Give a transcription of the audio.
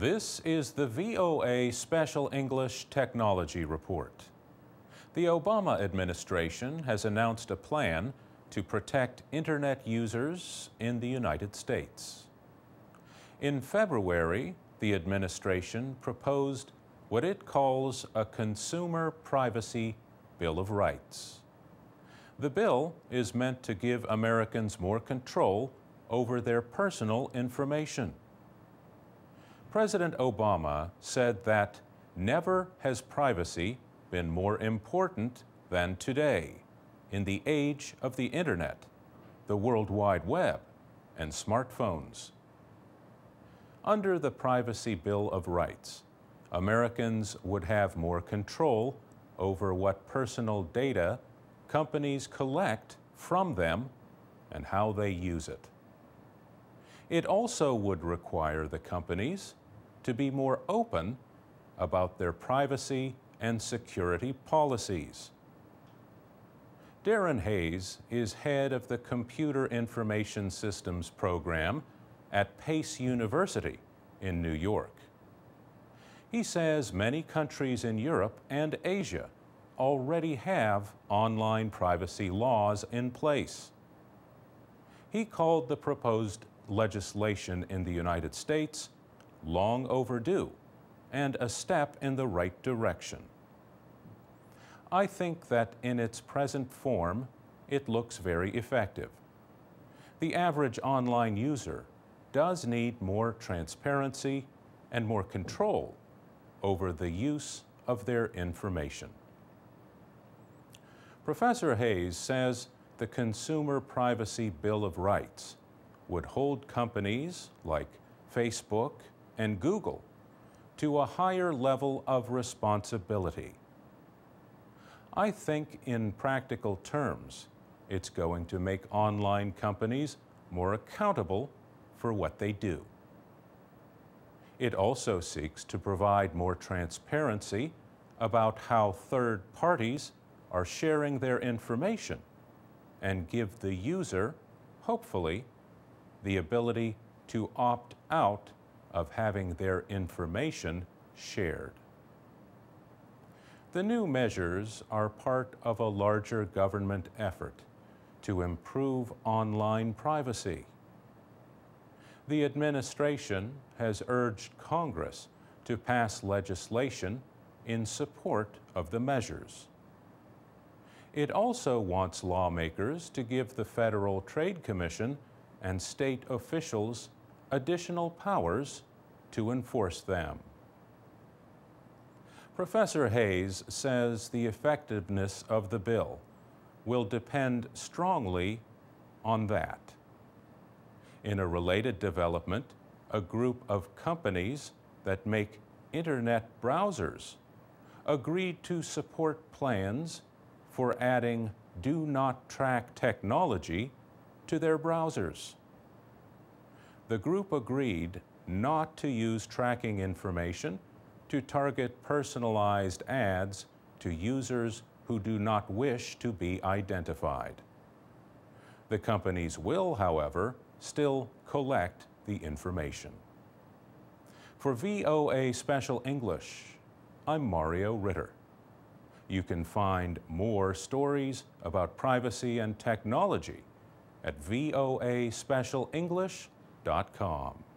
This is the VOA Special English Technology Report. The Obama administration has announced a plan to protect Internet users in the United States. In February, the administration proposed what it calls a Consumer Privacy Bill of Rights. The bill is meant to give Americans more control over their personal information. President Obama said that never has privacy been more important than today in the age of the Internet, the World Wide Web, and smartphones. Under the Privacy Bill of Rights, Americans would have more control over what personal data companies collect from them and how they use it. It also would require the companies to be more open about their privacy and security policies. Darren Hayes is head of the Computer Information Systems program at Pace University in New York. He says many countries in Europe and Asia already have online privacy laws in place. He called the proposed legislation in the United States long overdue and a step in the right direction. I think that in its present form, it looks very effective. The average online user does need more transparency and more control over the use of their information. Professor Hayes says the Consumer Privacy Bill of Rights would hold companies like Facebook and Google to a higher level of responsibility I think in practical terms, it's going to make online companies more accountable for what they do. It also seeks to provide more transparency about how third parties are sharing their information and give the user, hopefully, the ability to opt out of having their information shared. The new measures are part of a larger government effort to improve online privacy. The administration has urged Congress to pass legislation in support of the measures. It also wants lawmakers to give the Federal Trade Commission and state officials additional powers to enforce them. Professor Hayes says the effectiveness of the bill will depend strongly on that. In a related development, a group of companies that make internet browsers agreed to support plans for adding do not track technology to their browsers. The group agreed not to use tracking information to target personalized ads to users who do not wish to be identified. The companies will, however, still collect the information. For VOA Special English, I'm Mario Ritter. You can find more stories about privacy and technology at voaspecialenglish.com www.thebrightlight.com.